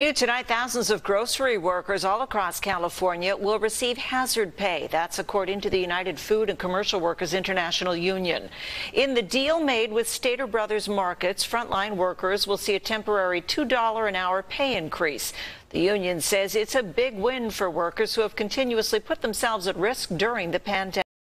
Tonight, thousands of grocery workers all across California will receive hazard pay. That's according to the United Food and Commercial Workers International Union. In the deal made with Stater Brothers Markets, frontline workers will see a temporary $2 an hour pay increase. The union says it's a big win for workers who have continuously put themselves at risk during the pandemic.